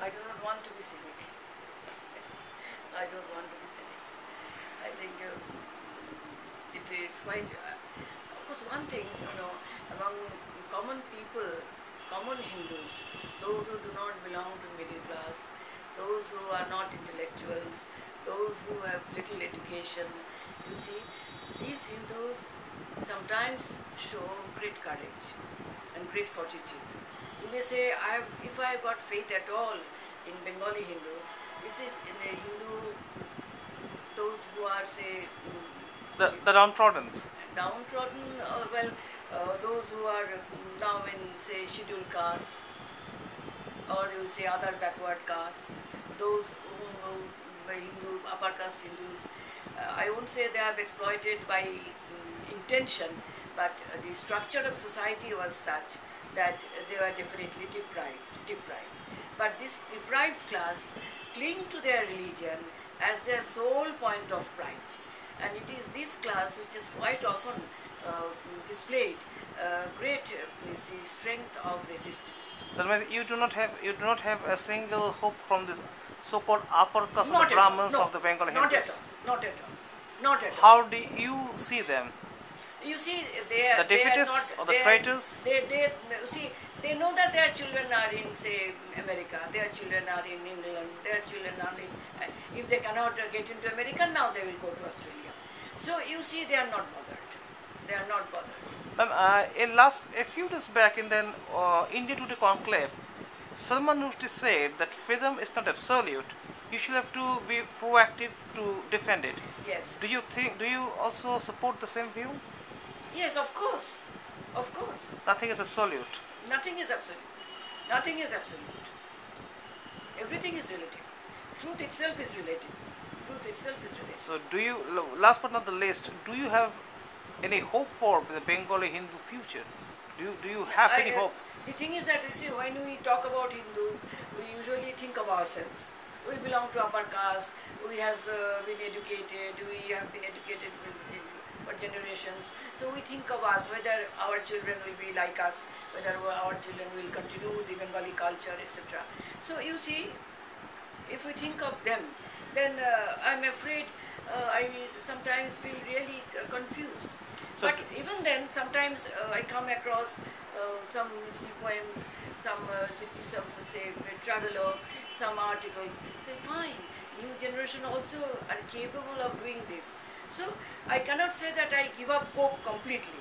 I do not want to be cynic. I don't want to be cynic. I think uh, it is quite. Uh, of course, one thing you know among common people, common Hindus, those who do not belong to middle class, those who are not intellectuals, those who have little education, you see, these Hindus sometimes show great courage and great fortitude. You may say, I have, if I have got faith at all in Bengali Hindus, this is in the Hindu, those who are, say, mm, The, the downtrodden. downtrodden, or well, uh, those who are now in, say, scheduled castes, or you say other backward castes, those who, by Hindu, upper caste Hindus, uh, I won't say they have exploited by mm, intention, but uh, the structure of society was such that they were definitely deprived, deprived. But this deprived class cling to their religion as their sole point of pride. And it is this class which is quite often uh, displayed uh, great uh, you see, strength of resistance. That means you do not have you do not have a single hope from this so-called upper caste of the Brahmins no, of the Bengali Not at all. Not at all. Not at all. How do you see them? You see, they are The they are defeatists not, or the they are- traitors? They, they, see, they know that their children are in, say, America. Their children are in England. Their children are in. Uh, if they cannot get into America now, they will go to Australia. So you see, they are not bothered. They are not bothered. Ma'am, uh, in last a few days back in the uh, India Today conclave, Salman Rushdie said that freedom is not absolute. You should have to be proactive to defend it. Yes. Do you think? Do you also support the same view? Yes, of course. Of course. Nothing is absolute. Nothing is absolute. Nothing is absolute. Everything is relative. Truth itself is relative. Truth itself is relative. So, do you? Last but not the least, do you have any hope for the Bengali Hindu future? Do you, do you have I, any uh, hope? The thing is that you see, when we talk about Hindus, we usually think of ourselves. We belong to upper caste. We have uh, been educated. We have been educated with- for generations. So we think of us whether our children will be like us, whether our children will continue the Bengali culture, etc. So you see, if we think of them, then uh, I'm afraid uh, I sometimes feel really uh, confused. So but even then, sometimes uh, I come across uh, some poems, some uh, piece of say travelogue, some articles. Say fine, new generation also are capable of doing this. So I cannot say that I give up hope completely.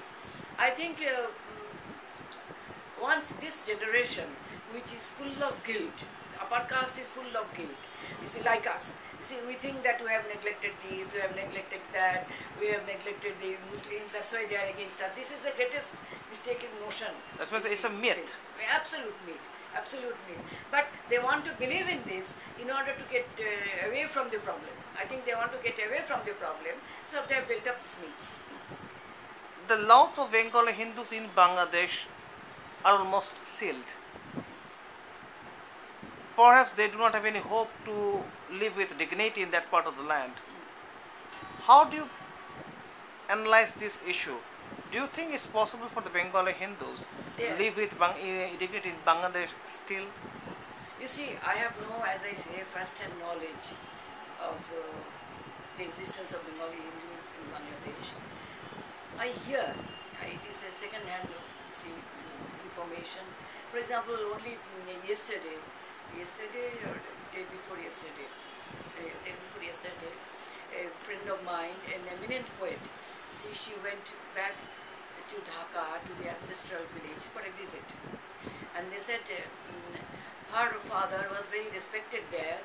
I think uh, mm, once this generation, which is full of guilt, upper caste is full of guilt. You see, like us. You see, we think that we have neglected this, we have neglected that, we have neglected the Muslims, that's why they are against us. This is the greatest mistaken notion. That's why it's see, a myth. see. Absolute myth. Absolute myth. But they want to believe in this in order to get uh, away from the problem. I think they want to get away from the problem, so they have built up these myths. The lives of Bengali Hindus in Bangladesh are almost sealed. Perhaps they do not have any hope to live with dignity in that part of the land. How do you analyze this issue? Do you think it's possible for the Bengali Hindus to Yeah. live with Bang- eh, dignity in Bangladesh still? You see, I have no, as I say, first-hand knowledge of uh, the existence of Bengali Hindus in Bangladesh. I hear, it is a second-hand see, information. For example, only yesterday, yesterday or day before yesterday, day before yesterday, a friend of mine, an eminent poet, see, she went back to Dhaka, to the ancestral village for a visit. And they said uh, mm, her father was very respected there.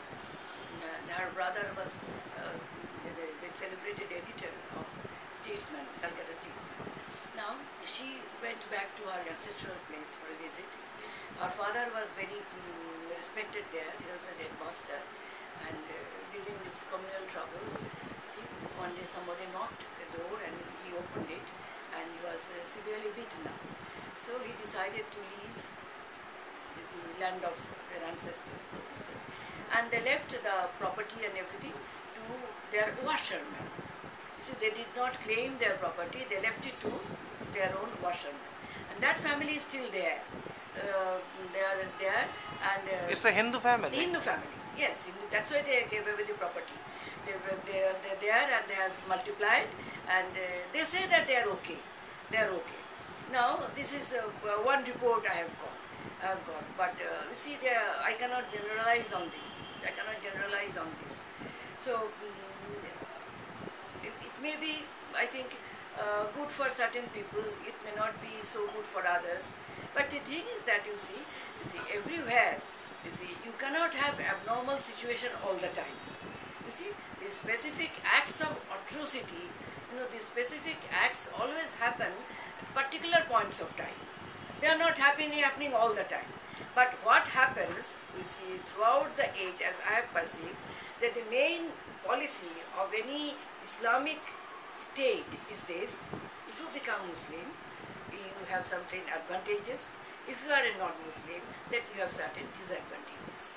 And her brother was uh, the, the celebrated editor of Statesman, Calcutta Statesman. Now, she went back to her ancestral place for a visit. Her father was very mm, respected there. He was an headmaster. And uh, during this communal trouble, see, one day somebody knocked door and he opened it and he was uh, severely beaten up. So he decided to leave the, the land of their ancestors, so to say. And they left the property and everything to their washermen. You see, they did not claim their property, they left it to their own washermen. And that family is still there. Uh, they are there and uh, It's a Hindu family. the Hindu family, yes. Hindu, that's why they gave away the property. They they they're there and they have multiplied, and uh, they say that they are okay. They are okay. Now this is uh, one report I have got. I have got, but uh, you see, they are, I cannot generalize on this. I cannot generalize on this. So mm, it, it may be, I think, uh, good for certain people. It may not be so good for others. But the thing is that you see, you see everywhere, you see, you cannot have abnormal situation all the time. You see, the specific acts of atrocity, you know, the specific acts always happen at particular points of time. They are not happening happening all the time. But what happens, you see, throughout the age, as I have perceived, that the main policy of any Islamic state is this: if you become Muslim, you have certain advantages. If you are a non-Muslim, that you have certain disadvantages.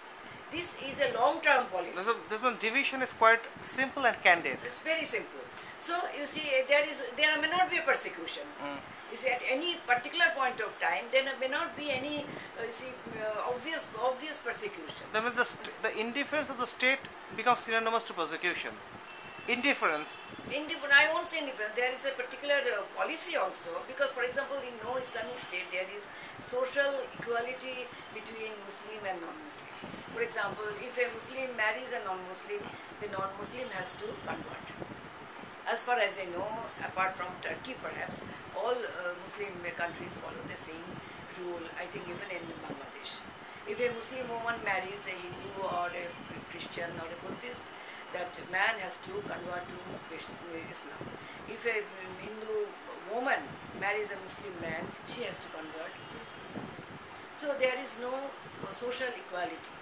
This is a long-term policy. This this one division is quite simple and candid. It's very simple. So you see, there is there may not be a persecution. Mm. You see, at any particular point of time, there may not be any uh, you see uh, obvious obvious persecution. That means the, st- the indifference of the state becomes synonymous to persecution. Indifference. Indifferent, I won't say indifference. There is a particular uh, policy also because, for example, in no Islamic state there is social equality between Muslim and non-Muslim. For example, if a Muslim marries a non-Muslim, the non-Muslim has to convert. As far as I know, apart from Turkey, perhaps all uh, Muslim countries follow the same rule. I think even in Bangladesh, if a Muslim woman marries a Hindu or a Christian or a Buddhist, that man has to convert to Islam. If a Hindu woman marries a Muslim man, she has to convert to Islam. So there is no uh, social equality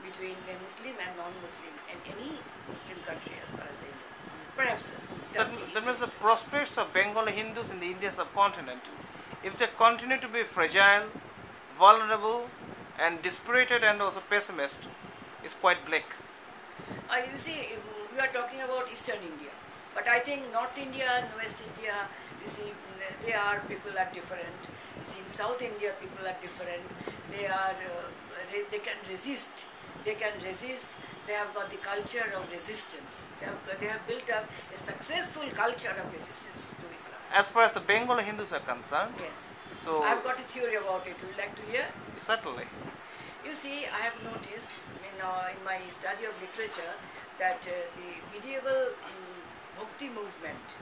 between a Muslim and non-Muslim in any Muslim country, as far as I know. Perhaps That, that means the prospects of Bengali Hindus in the Indian subcontinent, if they continue to be fragile, vulnerable, and dispirited and also pessimist, is quite bleak. Uh, you see, we are talking about Eastern India, but I think North India and West India, you see, they are people are different. You see, in South India, people are different. They are, uh, they can resist. They can resist. They have got the culture of resistance. They have, they have built up a successful culture of resistance to Islam. As far as the Bengali Hindus are concerned, Yes. so I've got a theory about it. Would you like to hear? certainly. You see, I have noticed in, uh, in my study of literature that uh, the medieval um, bhakti movement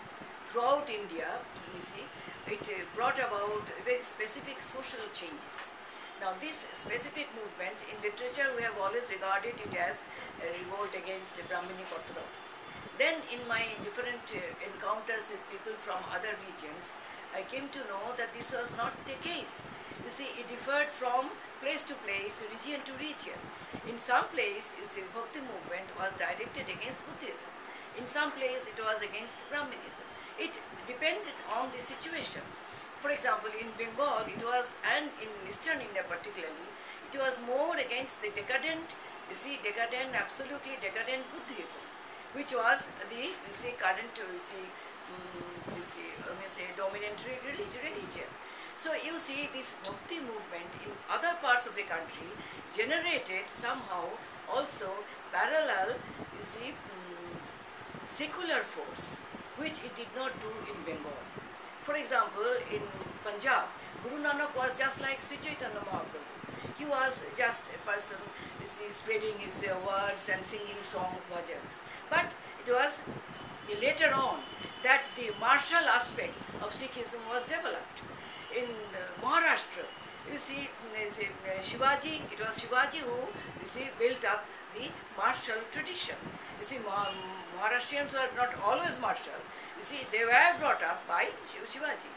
throughout India, you see, it uh, brought about very specific social changes. Now, this specific movement in literature, we have always regarded it as a revolt against Brahminic Orthodoxy. Then, in my different uh, encounters with people from other regions, I came to know that this was not the case. You see, it differed from place to place, region to region. In some place, you see, Bhakti movement was directed against Buddhism. In some place, it was against Brahminism. It depended on the situation. For example, in Bengal, it was, and in Eastern India particularly, it was more against the decadent, you see, decadent, absolutely decadent Buddhism, which was the, you see, current, you see, mm, you see, let me say, dominant re- religion. So you see, this Bhakti movement in other parts of the country generated somehow also parallel, you see, mm, secular force, which it did not do in Bengal. For example, in Punjab, Guru Nanak was just like Sri Chaitanya Mahaprabhu. He was just a person, you see, spreading his uh, words and singing songs, bhajans. But it was later on that the martial aspect of Sikhism was developed. In uh, Maharashtra, you see, say, uh, Shivaji, it was Shivaji who, you see, built up the martial tradition. You see, Ma- Maharashtrians were not always martial. You see, they were brought up by Shivaji,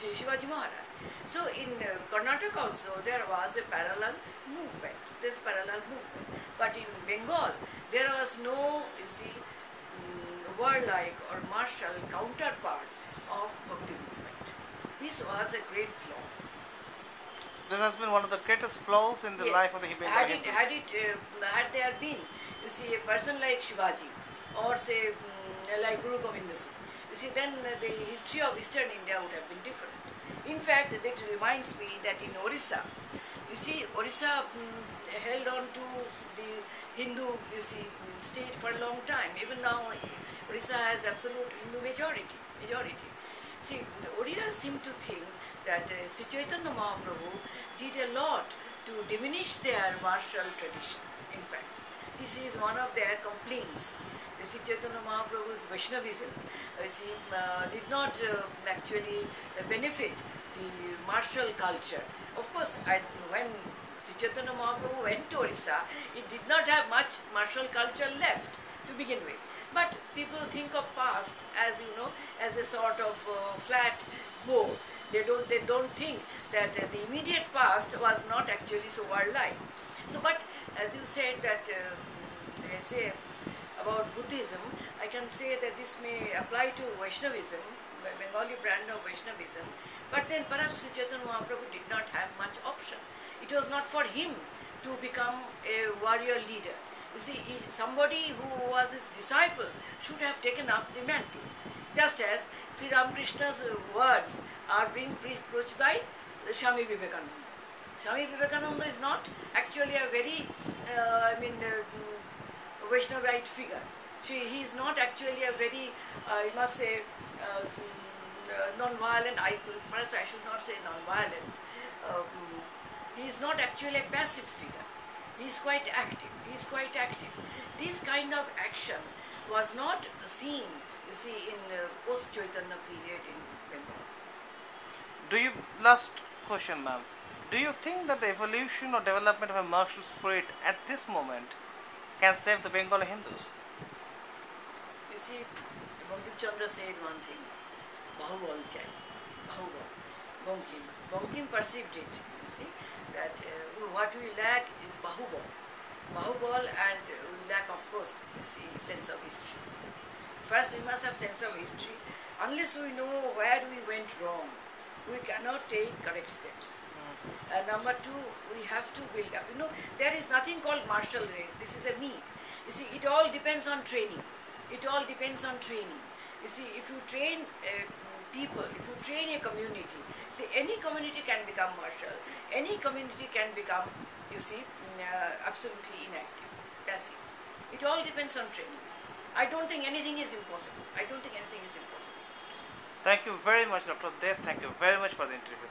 Shivaji Maharaj. So in uh, Karnataka also there was a parallel movement, this parallel movement. But in Bengal there was no, you see, mm, warlike or martial counterpart of Bhakti movement. This was a great flaw. This has been one of the greatest flaws in the Yes. life of the Bengali Had it, had it, uh, had there been, you see, a person like Shivaji, or say mm, like Guru Govinda Singh, you see, then the history of Eastern India would have been different. In fact, that reminds me that in Orissa, you see, Orissa mm, held on to the Hindu, you see, state for a long time. Even now, Orissa has absolute Hindu majority. Majority. See, the Oriya seem to think that uh, Sri Chaitanya Mahaprabhu did a lot to diminish their martial tradition. In fact, this is one of their complaints. The Sri Chaitanya Mahaprabhu's Vaishnavism uh, uh, did not uh, actually uh, benefit the martial culture. Of course, when Sri Chaitanya Mahaprabhu went to Orissa, it did not have much martial culture left to begin with. But people think of past as you know, as a sort of uh, flat board. They don't, they don't think that uh, the immediate past was not actually so warlike. So, but as you said that, uh, say about Buddhism, I can say that this may apply to Vaishnavism, Bengali brand of Vaishnavism. But then perhaps Sri Chaitanya Mahaprabhu did not have much option. It was not for him to become a warrior leader. You see, somebody who was his disciple should have taken up the mantle. Just as Sri Ramakrishna's words are being preached by Swami Vivekananda. Swami Vivekananda is not actually a very, uh, I mean, uh, Vaishnavite figure. She, he is not actually a very, uh, I must say, uh, mm, non-violent, I, perhaps I should not say non-violent. Um, he is not actually a passive figure. He is quite active. He is quite active. This kind of action was not seen, you see, in uh, post-Chaitanya period in Bengal. Do you, last question ma'am, do you think that the evolution or development of a martial spirit at this moment can save the Bengali Hindus? You see, Bankim Chandra said one thing, Bahubal chai, Bahubal, Bankim. Bankim perceived it, you see, that uh, what we lack is Bahubal. Bahubal and we lack, of course, you see, sense of history. First, we must have sense of history. Unless we know where we went wrong, we cannot take correct steps. And number two, we have to build up. You know, there is nothing called martial race. This is a myth. You see, it all depends on training. It all depends on training. You see, if you train uh, people, if you train a community, see, any community can become martial. Any community can become, you see, mm, uh, absolutely inactive, passive. It all depends on training. I don't think anything is impossible. I don't think anything is impossible. Thank you very much, Dr. De. Thank you very much for the interview.